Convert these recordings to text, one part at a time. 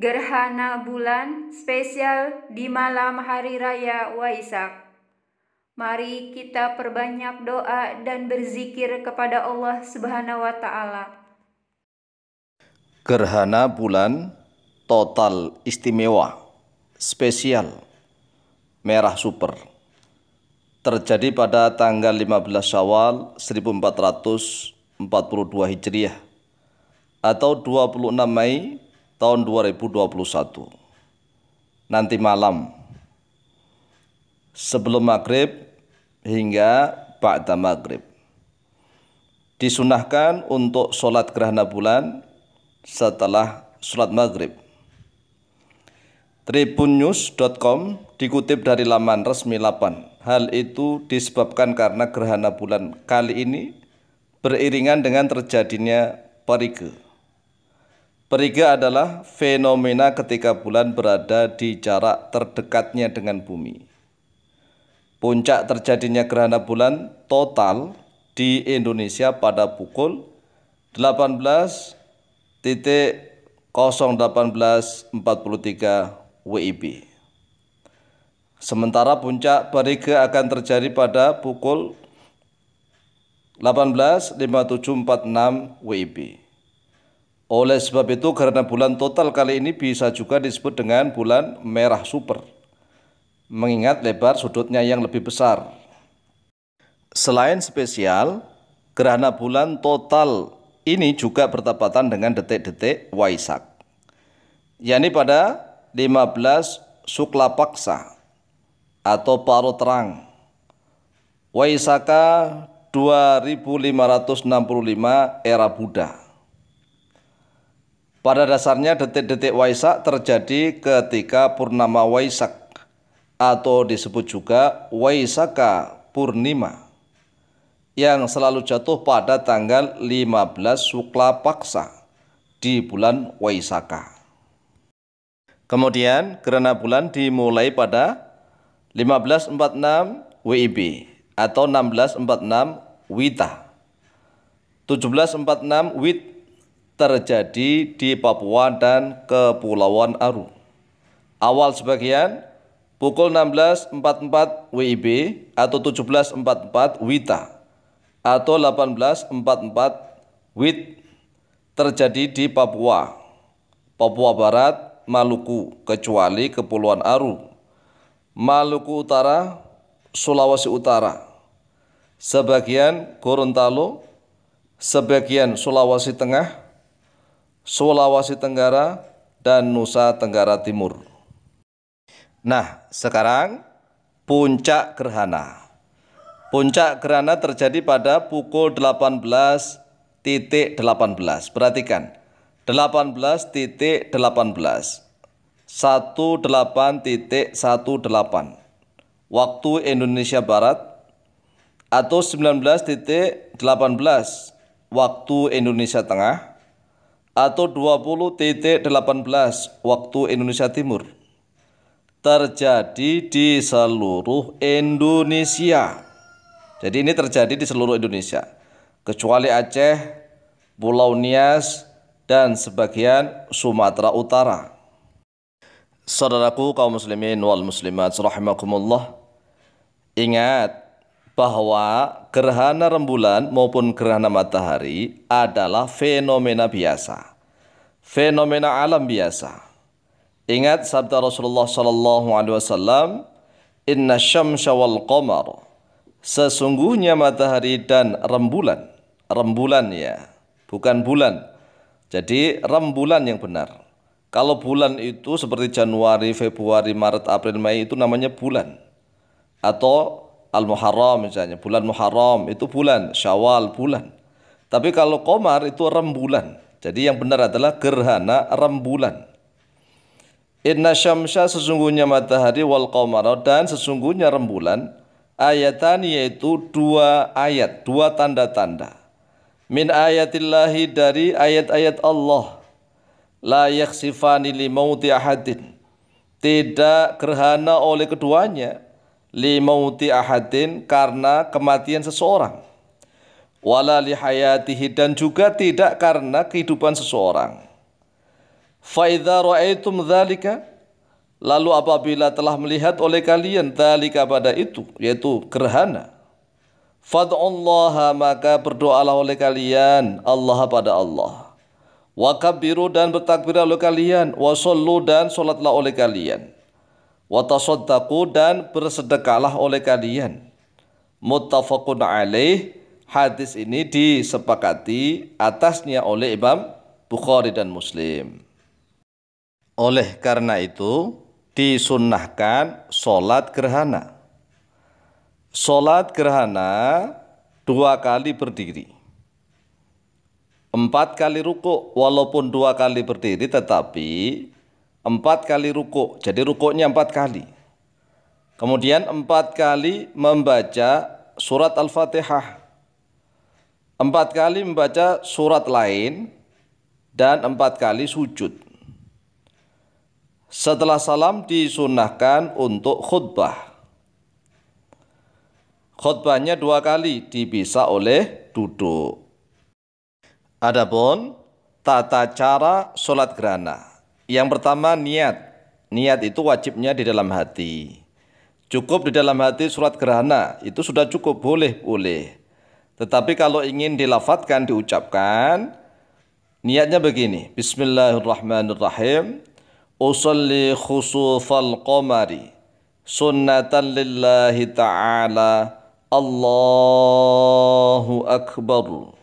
Gerhana bulan spesial di malam hari raya Waisak. Mari kita perbanyak doa dan berzikir kepada Allah Subhanahu wa taala. Gerhana bulan total istimewa, spesial, merah super. Terjadi pada tanggal 15 Syawal 1442 Hijriah atau 26 Mei tahun 2021. Nanti malam sebelum maghrib hingga ba'da maghrib. Disunahkan untuk sholat gerhana bulan setelah sholat maghrib. Tribunnews.com dikutip dari laman resmi 8. Hal itu disebabkan karena gerhana bulan kali ini beriringan dengan terjadinya perige. Periga adalah fenomena ketika bulan berada di jarak terdekatnya dengan bumi. Puncak terjadinya gerhana bulan total di Indonesia pada pukul 18.018.43 WIB. Sementara puncak periga akan terjadi pada pukul 18.5746 WIB. Oleh sebab itu karena bulan total kali ini bisa juga disebut dengan bulan merah super. Mengingat lebar sudutnya yang lebih besar. Selain spesial, gerhana bulan total ini juga bertepatan dengan detik-detik Waisak. yakni pada 15 Sukla Paksa atau Paro Terang. Waisaka 2565 era Buddha. Pada dasarnya detik-detik Waisak terjadi ketika Purnama Waisak atau disebut juga Waisaka Purnima yang selalu jatuh pada tanggal 15 Sukla Paksa di bulan Waisaka. Kemudian gerhana bulan dimulai pada 1546 WIB atau 1646 Wita. 1746 Wit terjadi di Papua dan Kepulauan Aru. Awal sebagian pukul 16.44 WIB atau 17.44 WITA atau 18.44 WIT terjadi di Papua, Papua Barat, Maluku, kecuali Kepulauan Aru, Maluku Utara, Sulawesi Utara, sebagian Gorontalo, sebagian Sulawesi Tengah, Sulawesi Tenggara, dan Nusa Tenggara Timur. Nah, sekarang puncak gerhana. Puncak gerhana terjadi pada pukul 18.18. Perhatikan. 18.18. 18. 18.18 waktu Indonesia Barat atau 19.18 waktu Indonesia Tengah atau 20.18 waktu Indonesia Timur terjadi di seluruh Indonesia. Jadi ini terjadi di seluruh Indonesia kecuali Aceh, Pulau Nias dan sebagian Sumatera Utara. Saudaraku kaum muslimin wal muslimat rahimakumullah. Ingat bahwa gerhana rembulan maupun gerhana matahari adalah fenomena biasa. Fenomena alam biasa. Ingat sabda Rasulullah sallallahu alaihi wasallam, "Inna syamsa wal qamar." Sesungguhnya matahari dan rembulan. Rembulan ya, bukan bulan. Jadi rembulan yang benar. Kalau bulan itu seperti Januari, Februari, Maret, April, Mei itu namanya bulan. Atau Al-Muharram misalnya, bulan Muharram itu bulan, Syawal bulan. Tapi kalau komar itu rembulan. Jadi yang benar adalah gerhana rembulan. Inna syamsya sesungguhnya matahari wal qamar dan sesungguhnya rembulan ayatan yaitu dua ayat, dua tanda-tanda. Min ayatillahi dari ayat-ayat Allah. La yaksifani li mauti ahadin. Tidak gerhana oleh keduanya limauti ahadin karena kematian seseorang. Wala lihayatihi dan juga tidak karena kehidupan seseorang. Faidha ra'aitum dzalika Lalu apabila telah melihat oleh kalian dzalika pada itu yaitu gerhana. Fad'ullaha maka berdoalah oleh kalian Allah pada Allah. Wa kabbiru dan bertakbirlah oleh kalian Wa dan solatlah oleh kalian Wa tasaddaqu dan bersedekahlah oleh kalian Muttafaqun alaih Hadis ini disepakati atasnya oleh Imam Bukhari dan Muslim oleh karena itu, disunnahkan sholat gerhana. Sholat gerhana dua kali berdiri. Empat kali ruku, walaupun dua kali berdiri tetapi empat kali ruku. Jadi rukuknya empat kali. Kemudian empat kali membaca surat Al-Fatihah. Empat kali membaca surat lain dan empat kali sujud. Setelah salam disunahkan untuk khutbah. Khutbahnya dua kali dipisah oleh duduk. Adapun tata cara sholat gerhana. Yang pertama niat. Niat itu wajibnya di dalam hati. Cukup di dalam hati surat gerhana. Itu sudah cukup. Boleh, boleh. Tetapi kalau ingin dilafatkan, diucapkan, niatnya begini. Bismillahirrahmanirrahim usalli khusufal qamari sunnatan lillahi ta'ala Allahu akbar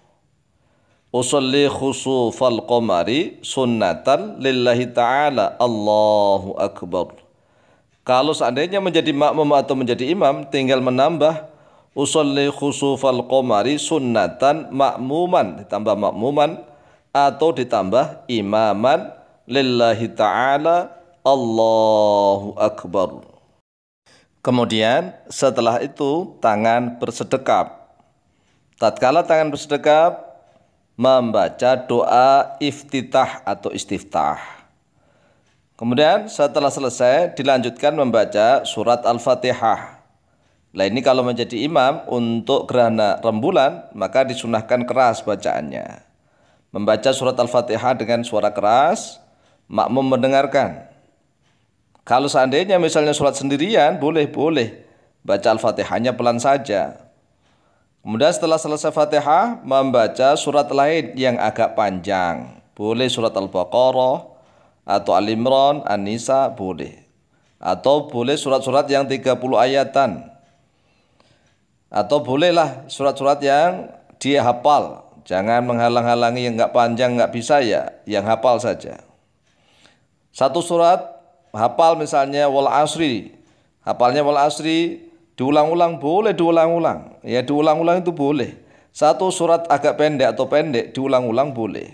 usalli khusufal qamari sunnatan lillahi ta'ala Allahu akbar kalau seandainya menjadi makmum atau menjadi imam tinggal menambah usalli khusufal qamari sunnatan makmuman ditambah makmuman atau ditambah imaman lillahi ta'ala Allahu Akbar. Kemudian setelah itu tangan bersedekap. Tatkala tangan bersedekap membaca doa iftitah atau istiftah. Kemudian setelah selesai dilanjutkan membaca surat Al-Fatihah. Nah ini kalau menjadi imam untuk gerhana rembulan maka disunahkan keras bacaannya. Membaca surat Al-Fatihah dengan suara keras makmum mendengarkan. Kalau seandainya misalnya sholat sendirian, boleh-boleh. Baca Al-Fatihahnya pelan saja. Kemudian setelah selesai Fatihah, membaca surat lain yang agak panjang. Boleh surat Al-Baqarah, atau Al-Imran, An-Nisa, boleh. Atau boleh surat-surat yang 30 ayatan. Atau bolehlah surat-surat yang dia hafal. Jangan menghalang-halangi yang nggak panjang, nggak bisa ya, yang hafal saja. Satu surat hafal misalnya wal asri. Hafalnya wal asri diulang-ulang boleh diulang-ulang. Ya diulang-ulang itu boleh. Satu surat agak pendek atau pendek diulang-ulang boleh.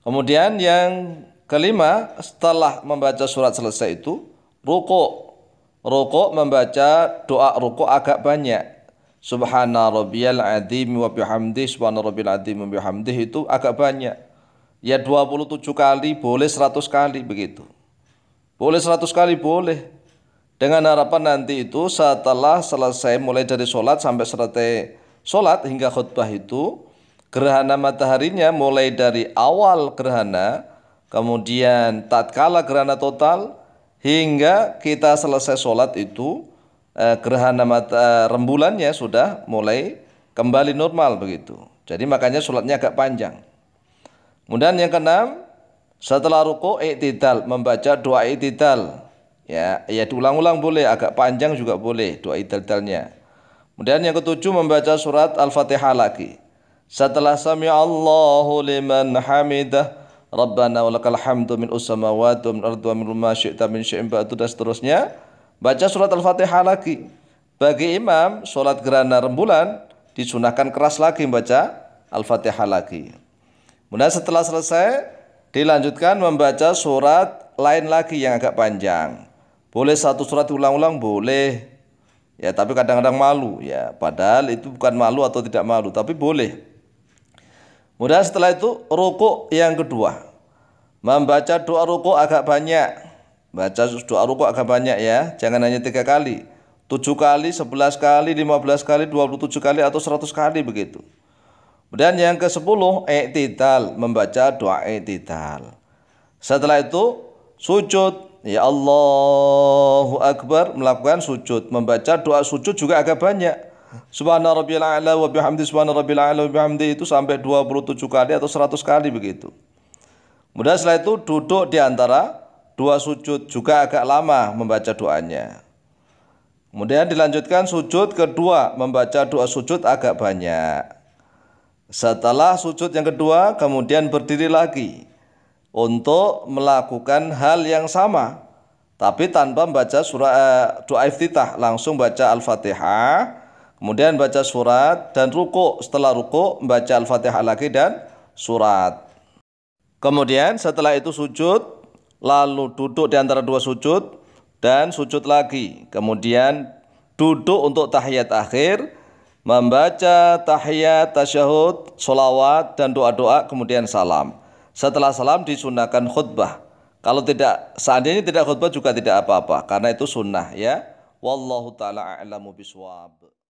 Kemudian yang kelima setelah membaca surat selesai itu ruko. Ruko membaca doa ruko agak banyak. Subhana rabbiyal azim wa bihamdih subhana rabbiyal azim wa bihamdih itu agak banyak ya 27 kali boleh 100 kali begitu. Boleh 100 kali boleh. Dengan harapan nanti itu setelah selesai mulai dari sholat sampai selesai sholat hingga khutbah itu gerhana mataharinya mulai dari awal gerhana kemudian tatkala gerhana total hingga kita selesai sholat itu eh, gerhana mata rembulannya sudah mulai kembali normal begitu. Jadi makanya sholatnya agak panjang. Kemudian yang keenam, setelah ruku i'tidal, membaca doa i'tidal. Ya, ya diulang-ulang boleh, agak panjang juga boleh doa i'tidalnya. Kemudian yang ketujuh membaca surat Al-Fatihah lagi. Setelah sami Allahu liman hamidah Rabbana walakal hamdu min usamawati wa min ardu wa min ma syi'ta min syai'in ba'du dan seterusnya. Baca surat Al-Fatihah lagi. Bagi imam, sholat gerhana rembulan disunahkan keras lagi membaca Al-Fatihah lagi. Kemudian setelah selesai dilanjutkan membaca surat lain lagi yang agak panjang. Boleh satu surat ulang-ulang boleh. Ya, tapi kadang-kadang malu ya. Padahal itu bukan malu atau tidak malu, tapi boleh. Kemudian setelah itu ruku yang kedua. Membaca doa ruku agak banyak. Baca doa ruku agak banyak ya. Jangan hanya tiga kali. Tujuh kali, sebelas kali, lima belas kali, dua puluh tujuh kali atau seratus kali begitu. Dan yang ke-10 i'tidal, membaca doa i'tidal. Setelah itu sujud. Ya Allahu Akbar melakukan sujud. Membaca doa sujud juga agak banyak. Subhana rabbil a'la wa bihamdi subhana rabbil a'la wa bihamdi itu sampai 27 kali atau 100 kali begitu. Kemudian setelah itu duduk di antara dua sujud juga agak lama membaca doanya. Kemudian dilanjutkan sujud kedua membaca doa sujud agak banyak. Setelah sujud yang kedua kemudian berdiri lagi untuk melakukan hal yang sama tapi tanpa membaca surah eh, doa iftitah langsung baca Al-Fatihah kemudian baca surat dan ruku setelah ruku membaca Al-Fatihah lagi dan surat Kemudian setelah itu sujud, lalu duduk di antara dua sujud dan sujud lagi. Kemudian duduk untuk tahiyat akhir, membaca tahiyat, tasyahud, solawat, dan doa-doa, kemudian salam. Setelah salam disunahkan khutbah. Kalau tidak seandainya tidak khutbah juga tidak apa-apa karena itu sunnah ya. Wallahu taala a'lamu biswab.